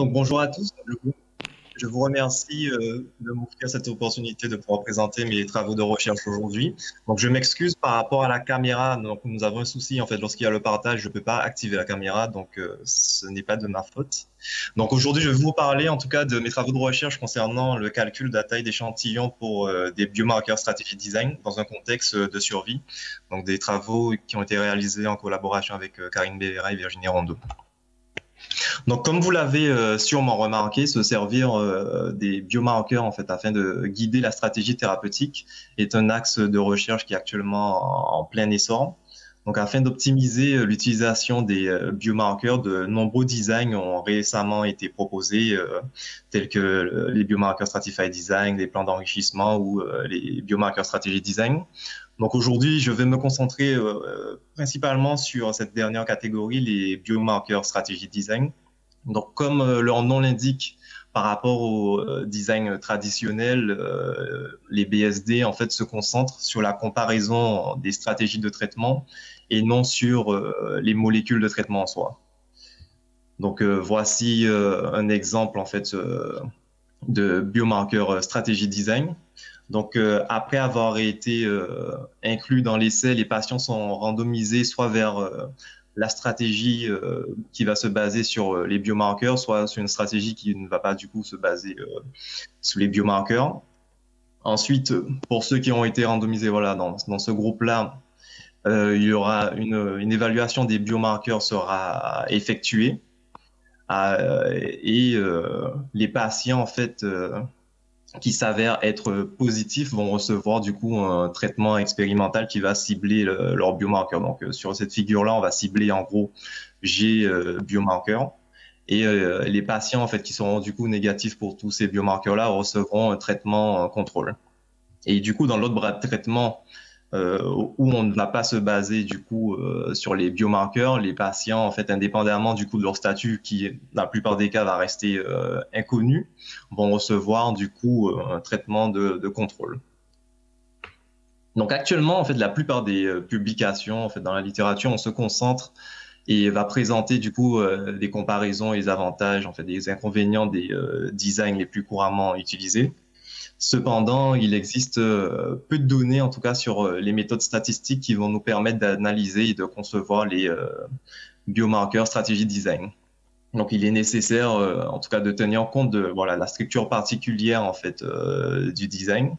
Donc bonjour à tous. Je vous remercie euh, de m'offrir cette opportunité de pouvoir présenter mes travaux de recherche aujourd'hui. Donc, je m'excuse par rapport à la caméra. Donc, nous avons un souci, en fait, lorsqu'il y a le partage, je ne peux pas activer la caméra, donc euh, ce n'est pas de ma faute. Donc, aujourd'hui, je vais vous parler, en tout cas, de mes travaux de recherche concernant le calcul de la taille d'échantillons pour euh, des biomarqueurs stratégie design dans un contexte de survie. Donc, des travaux qui ont été réalisés en collaboration avec Karine Bévera et Virginie Rondeau. Donc, comme vous l'avez euh, sûrement remarqué, se servir euh, des biomarqueurs en fait afin de guider la stratégie thérapeutique est un axe de recherche qui est actuellement en, plein essor. Donc, afin d'optimiser euh, l'utilisation des biomarqueurs, de nombreux designs ont récemment été proposés, tels que les biomarqueurs Stratified Design, les plans d'enrichissement ou les biomarqueurs Strategy Design. Donc aujourd'hui, je vais me concentrer principalement sur cette dernière catégorie, les biomarqueurs Strategy Design. Donc, comme euh, leur nom l'indique, par rapport au euh, design traditionnel, euh, les BSD en fait se concentrent sur la comparaison des stratégies de traitement et non sur les molécules de traitement en soi. Donc voici un exemple en fait de biomarqueur stratégie design. Donc après avoir été inclus dans l'essai, les patients sont randomisés soit vers la stratégie euh, qui va se baser sur euh, les biomarqueurs, soit sur une stratégie qui ne va pas du coup se baser euh, sur les biomarqueurs. Ensuite, pour ceux qui ont été randomisés voilà, dans, dans ce groupe-là, il y aura une, une, évaluation des biomarqueurs sera effectuée et les patients en fait qui s'avèrent être positifs vont recevoir du coup un traitement expérimental qui va cibler leur biomarqueur. Donc euh, sur cette figure-là, on va cibler en gros G euh, biomarqueurs et euh, les patients en fait qui seront du coup négatifs pour tous ces biomarqueurs-là recevront un traitement contrôle. Et du coup dans l'autre bras de traitement euh, où on ne va pas se baser du coup euh, sur les biomarqueurs. Les patients, en fait, indépendamment du coup de leur statut, qui dans la plupart des cas va rester euh, inconnu, vont recevoir du coup un traitement de, contrôle. Donc actuellement, en fait, la plupart des publications, en fait, dans la littérature, on se concentre et va présenter du coup les comparaisons et les avantages, en fait, des inconvénients des designs les plus couramment utilisés. Cependant, il existe euh, peu de données, en tout cas sur euh, les méthodes statistiques qui vont nous permettre d'analyser et de concevoir les euh, biomarqueurs stratégie design. Donc, il est nécessaire, en tout cas, de tenir compte de voilà la structure particulière en fait du design.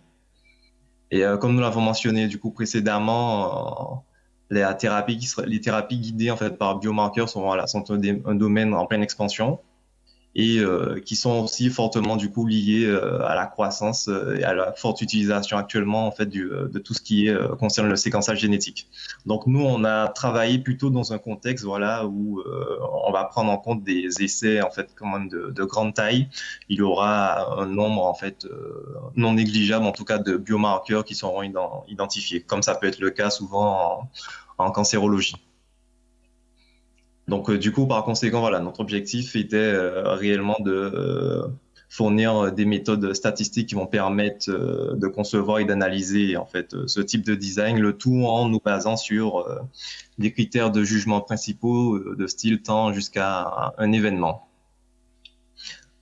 Et comme nous l'avons mentionné du coup précédemment, les thérapies, guidées en fait par biomarqueurs sont voilà sont un domaine en pleine expansion et euh, qui sont aussi fortement du coup liés euh, à la croissance euh, et à la forte utilisation actuellement en fait du, de tout ce qui est, concerne le séquençage génétique. Donc nous on a travaillé plutôt dans un contexte voilà où on va prendre en compte des essais en fait quand même de, de grande taille. Il y aura un nombre en fait non négligeable en tout cas de biomarqueurs qui seront identifiés, comme ça peut être le cas souvent en, en cancérologie. Donc, euh, du coup, par conséquent, voilà, notre objectif était euh, réellement de euh, fournir des méthodes statistiques qui vont permettre de concevoir et d'analyser en fait ce type de design, le tout en nous basant sur des critères de jugement principaux de style temps jusqu'à un événement.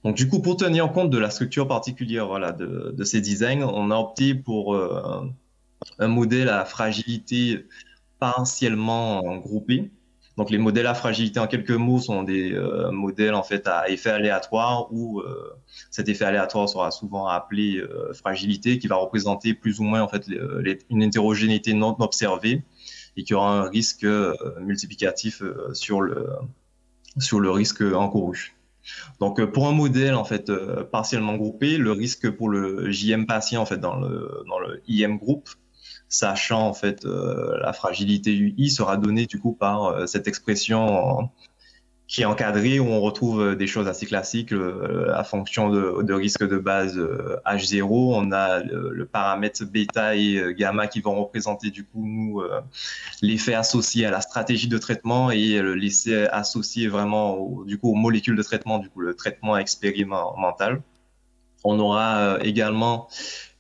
Donc du coup, pour tenir compte de la structure particulière voilà, de, ces designs, on a opté pour un modèle à fragilité partiellement groupée donc les modèles à fragilité en quelques mots sont des euh, modèles en fait à effet aléatoire où euh, cet effet aléatoire sera souvent appelé euh, fragilité qui va représenter plus ou moins en fait une hétérogénéité non observée et qui aura un risque multiplicatif sur le sur le risque encouru. Donc pour un modèle en fait partiellement groupé, le risque pour le JM patient en fait dans le dans le IM groupe sachant en fait euh, la fragilité UI sera donnée du coup par euh, cette expression qui est encadrée où on retrouve euh, des choses assez classiques à fonction de, risque de base H0 on a le, paramètre bêta et gamma qui vont représenter du coup nous l'effet associé à la stratégie de traitement et l'essai associé vraiment du coup aux molécules de traitement du coup le traitement expérimental. On aura également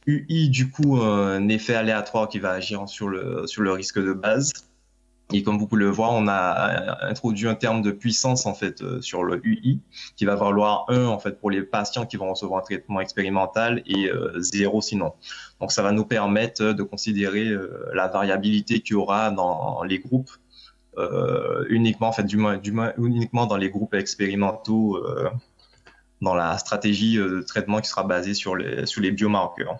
UI, du coup, un effet aléatoire qui va agir sur le, sur le risque de base. Et comme vous pouvez le voir, on a introduit un terme de puissance en fait euh, sur le UI qui va valoir 1 en fait pour les patients qui vont recevoir un traitement expérimental et 0 sinon. Donc ça va nous permettre de considérer la variabilité qu'il y aura dans les groupes uniquement en fait uniquement dans les groupes expérimentaux dans la stratégie de traitement qui sera basée sur les, sur les biomarqueurs.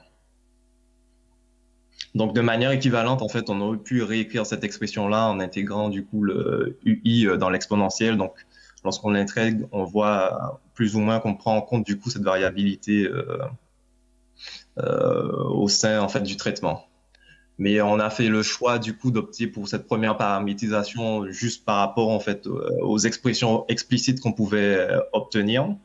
Donc de manière équivalente, en fait, on aurait pu réécrire cette expression-là en intégrant du coup le UI euh, dans l'exponentiel. Donc lorsqu'on l'intègre, on voit plus ou moins qu'on prend en compte du coup cette variabilité euh, euh, au sein en fait du traitement. Mais on a fait le choix du coup d'opter pour cette première paramétrisation juste par rapport en fait aux expressions explicites qu'on pouvait obtenir.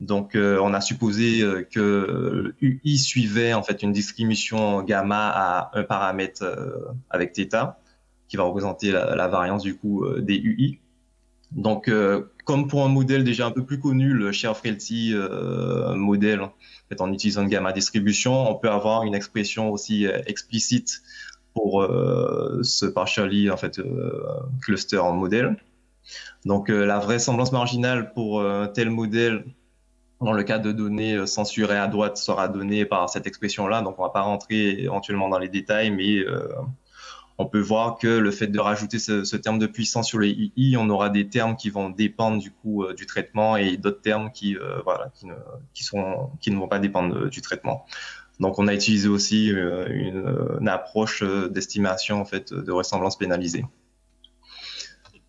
Donc, euh, on a supposé euh, que UI suivait en fait une distribution gamma à un paramètre euh, avec θ, qui va représenter la, variance du coup des UI. Donc, comme pour un modèle déjà un peu plus connu, le Scherfelti modèle, en, fait, en utilisant une gamma distribution, on peut avoir une expression aussi explicite pour ce partially en fait cluster en modèle. Donc, la vraisemblance marginale pour un tel modèle dans le cas de données euh, censurées à droite sera donnée par cette expression-là. Donc, on ne va pas rentrer éventuellement dans les détails, mais euh, on peut voir que le fait de rajouter ce, terme de puissance sur les II, on aura des termes qui vont dépendre du coup euh, du traitement et d'autres termes qui, voilà, qui, ne, qui, sont, qui ne vont pas dépendre du traitement. Donc, on a utilisé aussi une, une approche d'estimation en fait de ressemblance pénalisée.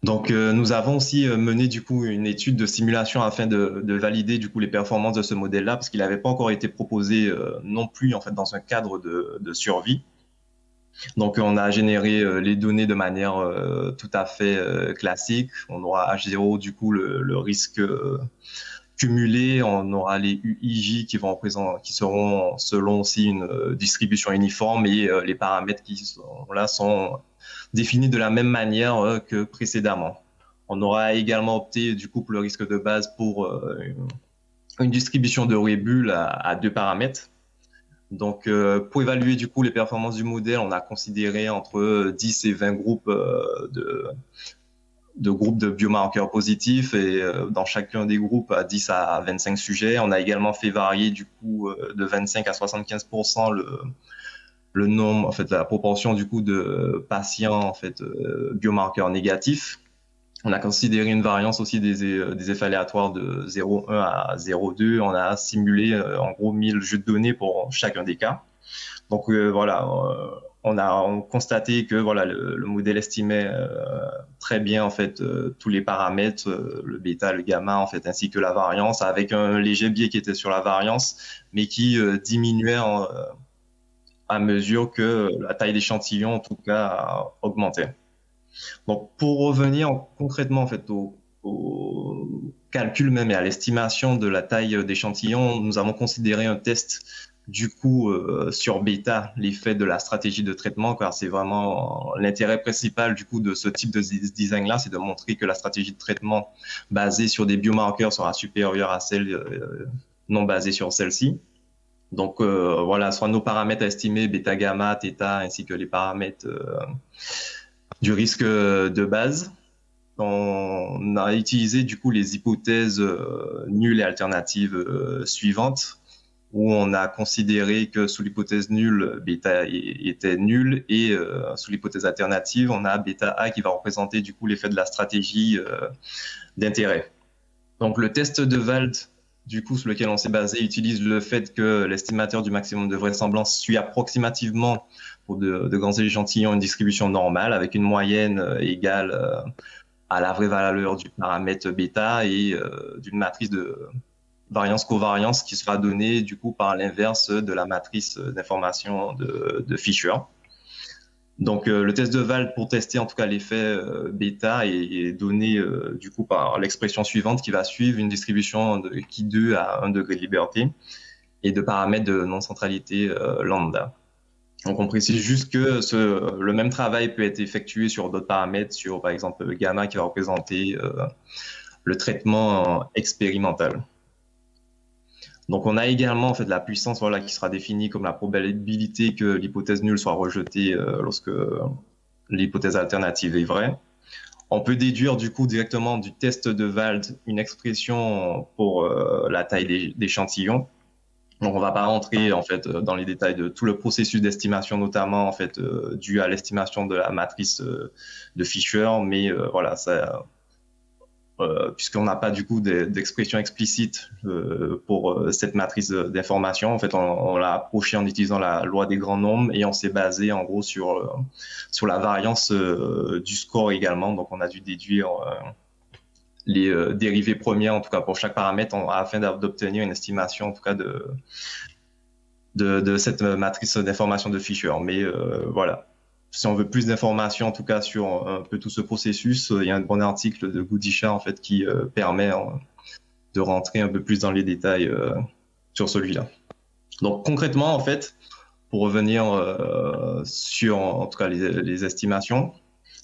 Donc, euh, nous avons aussi euh, mené du coup une étude de simulation afin de, valider du coup les performances de ce modèle-là, parce qu'il n'avait pas encore été proposé euh, non plus en fait dans un cadre de, survie. Donc, on a généré les données de manière tout à fait classique. On aura H0 du coup le, risque cumulé, on aura les UIJ qui vont qui seront selon aussi une distribution uniforme et les paramètres qui sont là sont défini de la même manière euh, que précédemment. On aura également opté du coup pour le risque de base pour euh, une distribution de Weibull à, deux paramètres. Donc, euh, pour évaluer du coup les performances du modèle, on a considéré entre 10 et 20 groupes de groupes de biomarqueurs positifs et dans chacun des groupes à 10 à 25 sujets. On a également fait varier du coup de 25 à 75 le, le nombre, en fait, la proportion du coup de patients en fait euh, biomarqueurs négatifs. On a considéré une variance aussi des, euh, des effets aléatoires de 0,1 à 0,2. On a simulé euh, en gros 1000 jeux de données pour chacun des cas. Donc voilà, on a constaté que voilà le, modèle estimait très bien en fait tous les paramètres, le bêta, le gamma en fait, ainsi que la variance, avec un léger biais qui était sur la variance, mais qui diminuait en, à mesure que la taille d'échantillon, en tout cas, a augmenté. Donc, pour revenir concrètement en fait au, calcul même et à l'estimation de la taille d'échantillon, nous avons considéré un test du coup euh, sur bêta l'effet de la stratégie de traitement car c'est vraiment l'intérêt principal du coup de ce type de design là c'est de montrer que la stratégie de traitement basée sur des biomarqueurs sera supérieure à celle euh, non basée sur celle-ci donc euh, voilà, soit nos paramètres estimés, bêta, gamma, θ, ainsi que les paramètres euh, du risque de base. On a utilisé du coup les hypothèses euh, nulles et alternatives suivantes, où on a considéré que sous l'hypothèse nulle, bêta était nul, et sous l'hypothèse alternative, on a bêta A qui va représenter du coup l'effet de la stratégie d'intérêt. Donc le test de Wald du coup, sur lequel on s'est basé, utilise le fait que l'estimateur du maximum de vraisemblance suit approximativement pour de, grands échantillons une distribution normale avec une moyenne euh, égale euh, à la vraie valeur du paramètre bêta et euh, d'une matrice de variance-covariance qui sera donnée du coup par l'inverse de la matrice d'information de, de Fisher. Donc euh, le test de Val pour tester en tout cas l'effet euh, bêta est, donné euh, du coup par l'expression suivante qui va suivre une distribution de qui 2 à 1 degré de liberté et de paramètres de non-centralité lambda. Donc on précise juste que le même travail peut être effectué sur d'autres paramètres, sur par exemple gamma qui va représenter le traitement expérimental. Donc on a également en fait la puissance voilà qui sera définie comme la probabilité que l'hypothèse nulle soit rejetée euh, lorsque l'hypothèse alternative est vraie. On peut déduire du coup directement du test de Wald une expression pour la taille d'échantillon. Donc on va pas rentrer en fait dans les détails de tout le processus d'estimation, notamment en fait dû à l'estimation de la matrice de Fisher, mais voilà, ça, euh, puisqu'on n'a pas du coup d'expression explicite euh, pour euh, cette matrice d'information. En fait, on, l'a approché en utilisant la loi des grands nombres et on s'est basé en gros sur sur la variance du score également. Donc, on a dû déduire les dérivées premières, en tout cas pour chaque paramètre, afin d'obtenir une estimation, en tout cas de de, de cette matrice d'information de Fisher. Mais voilà, si on veut plus d'informations, en tout cas sur un peu tout ce processus, euh, il y a un bon article de Goudisha en fait qui euh, permet euh, de rentrer un peu plus dans les détails sur celui-là. Donc concrètement, en fait, pour revenir sur en tout cas les, estimations.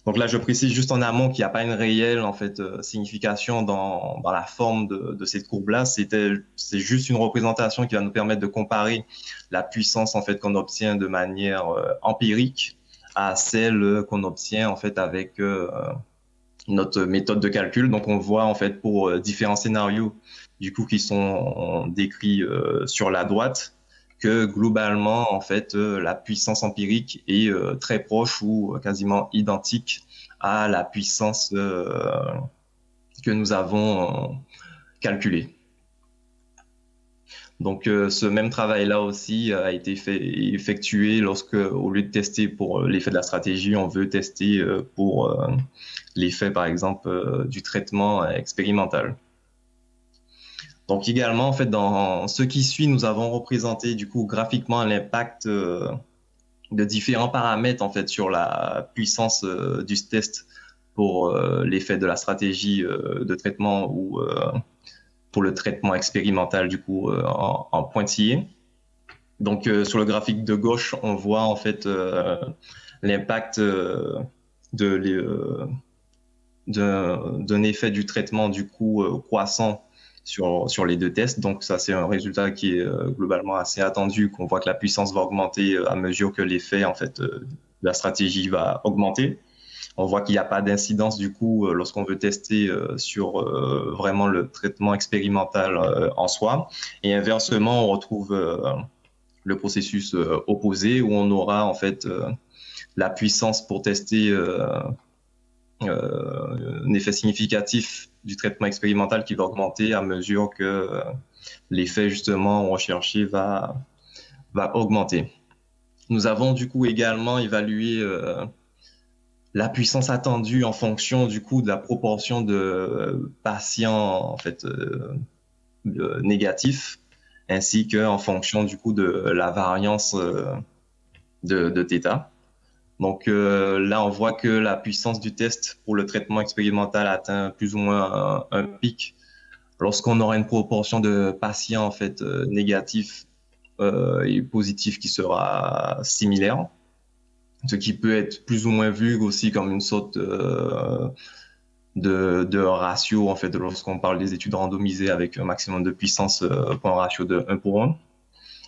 Donc là, je précise juste en amont qu'il n'y a pas une réelle en fait signification dans, dans la forme de, de cette courbe-là. C'était c'est juste une représentation qui va nous permettre de comparer la puissance en fait qu'on obtient de manière empirique à celle qu'on obtient en fait avec euh, notre méthode de calcul. Donc on voit en fait pour euh, différents scénarios du coup qui sont décrits euh, sur la droite que globalement en fait la puissance empirique est très proche ou quasiment identique à la puissance que nous avons calculée. Donc euh, ce même travail-là aussi a été effectué lorsque, au lieu de tester pour euh, l'effet de la stratégie, on veut tester euh, pour l'effet, par exemple, du traitement expérimental. Donc également, en fait, dans ce qui suit, nous avons représenté du coup graphiquement l'impact de différents paramètres en fait sur la puissance du test pour l'effet de la stratégie de traitement ou pour le traitement expérimental du coup euh, en, pointillé. Donc euh, sur le graphique de gauche, on voit en fait euh, l'impact d'un effet du traitement du coup croissant sur, sur les deux tests. Donc ça, c'est un résultat qui est globalement assez attendu, qu'on voit que la puissance va augmenter à mesure que l'effet en fait de la stratégie va augmenter on voit qu'il n'y a pas d'incidence du coup euh, lorsqu'on veut tester euh, sur euh, vraiment le traitement expérimental en soi. Et inversement, on retrouve le processus opposé où on aura en fait la puissance pour tester un effet significatif du traitement expérimental qui va augmenter à mesure que l'effet justement recherché va, va augmenter. Nous avons du coup également évalué la puissance attendue en fonction du coup de la proportion de euh, patients en fait euh, euh, négatifs ainsi que en fonction du coup de la variance de, θ. Donc là, on voit que la puissance du test pour le traitement expérimental atteint plus ou moins un, pic lorsqu'on aura une proportion de patients en fait négatifs et positifs qui sera similaire ce qui peut être plus ou moins vu aussi comme une sorte euh, de, ratio, en fait, lorsqu'on parle des études randomisées avec un maximum de puissance euh, pour un ratio de 1 pour 1.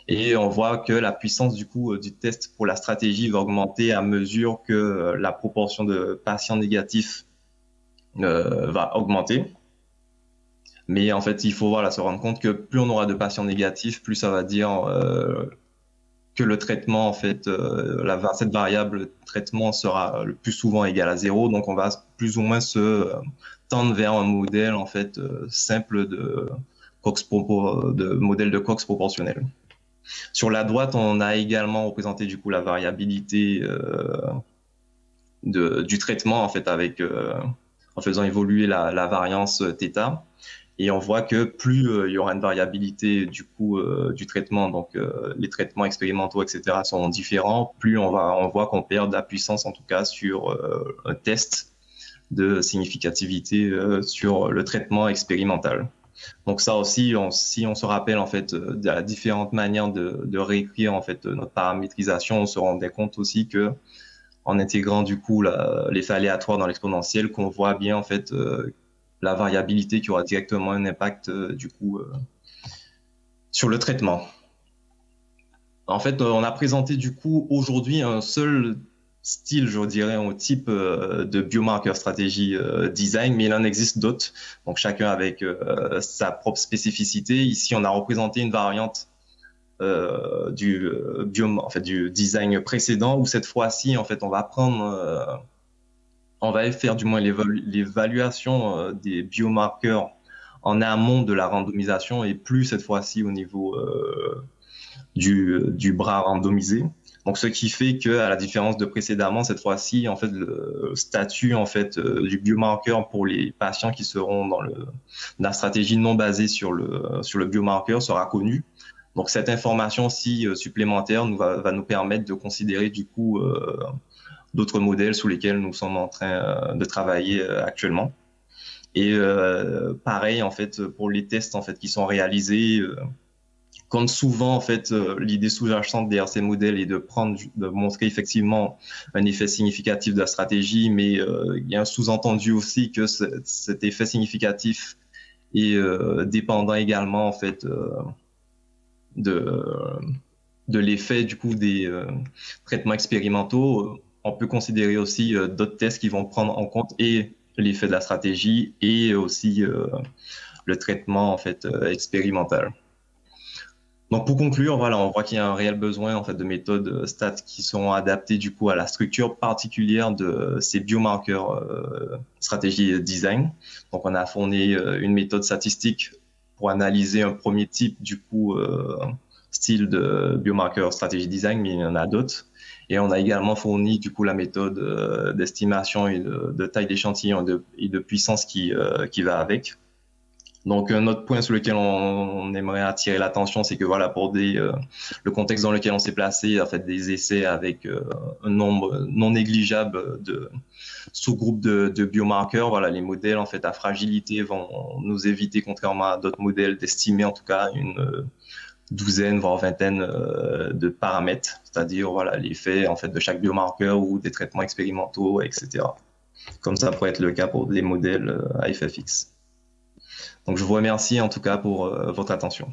Et on voit que la puissance du coup du test pour la stratégie va augmenter à mesure que la proportion de patients négatifs euh, va augmenter. Mais en fait, il faut voilà, se rendre compte que plus on aura de patients négatifs, plus ça va dire euh, que le traitement, en fait, euh, cette variable traitement sera le plus souvent égal à zéro. Donc, on va plus ou moins se euh, tendre vers un modèle, en fait, euh, simple de, Cox de modèle de Cox proportionnel. Sur la droite, on a également représenté, du coup, la variabilité de, du traitement, en fait, avec, en faisant évoluer la variance θ. Et on voit que plus euh, il y aura une variabilité du coup euh, du traitement, donc euh, les traitements expérimentaux, etc., sont différents, plus on va, on voit qu'on perd de la puissance en tout cas sur un test de significativité sur le traitement expérimental. Donc ça aussi, si on se rappelle en fait de la différentes manières de, de, réécrire en fait notre paramétrisation, on se rendait compte aussi que en intégrant du coup l'effet aléatoire dans l'exponentiel, qu'on voit bien en fait la variabilité qui aura directement un impact euh, du coup euh, sur le traitement. En fait, euh, on a présenté du coup aujourd'hui un seul style, je dirais, au type de biomarqueur stratégie design, mais il en existe d'autres. Donc chacun avec sa propre spécificité. Ici, on a représenté une variante du du design précédent où cette fois-ci, en fait, on va prendre on va faire du moins l'évaluation euh, des biomarqueurs en amont de la randomisation et plus cette fois-ci au niveau euh, du, bras randomisé. Donc, ce qui fait que, à la différence de précédemment, cette fois-ci, en fait, le statut en fait euh, du biomarqueur pour les patients qui seront dans la stratégie non basée sur le biomarqueur sera connu. Donc, cette information ci supplémentaire nous va, nous permettre de considérer du coup d'autres modèles sous lesquels nous sommes en train euh, de travailler euh, actuellement. Et euh, pareil en fait pour les tests en fait qui sont réalisés, comme souvent en fait l'idée sous-jacente derrière ces modèles est de prendre, de montrer effectivement un effet significatif de la stratégie, mais il y a un sous-entendu aussi que cet effet significatif est dépendant également en fait de de l'effet du coup des traitements expérimentaux on peut considérer aussi euh, d'autres tests qui vont prendre en compte et l'effet de la stratégie et aussi euh, le traitement en fait euh, expérimental. Donc pour conclure, voilà, on voit qu'il y a un réel besoin en fait de méthodes stats qui sont adaptées du coup à la structure particulière de ces biomarqueurs stratégie design. Donc on a fourni une méthode statistique pour analyser un premier type du coup style de biomarqueur stratégie design, mais il y en a d'autres. Et on a également fourni du coup la méthode euh, d'estimation et de, taille d'échantillon et, de, puissance qui, euh, qui va avec. Donc un autre point sur lequel on, aimerait attirer l'attention, c'est que voilà pour euh, le contexte dans lequel on s'est placé, en fait des essais avec un nombre non négligeable de sous-groupes de, de, biomarqueurs, voilà les modèles en fait à fragilité vont nous éviter, contrairement à d'autres modèles, d'estimer en tout cas une douzaine, voire vingtaine euh, de paramètres, c'est-à-dire voilà, l'effet en fait, de chaque biomarqueur ou des traitements expérimentaux, etc. Comme ça pourrait être le cas pour les modèles à euh, FFX. Donc je vous remercie en tout cas pour euh, votre attention.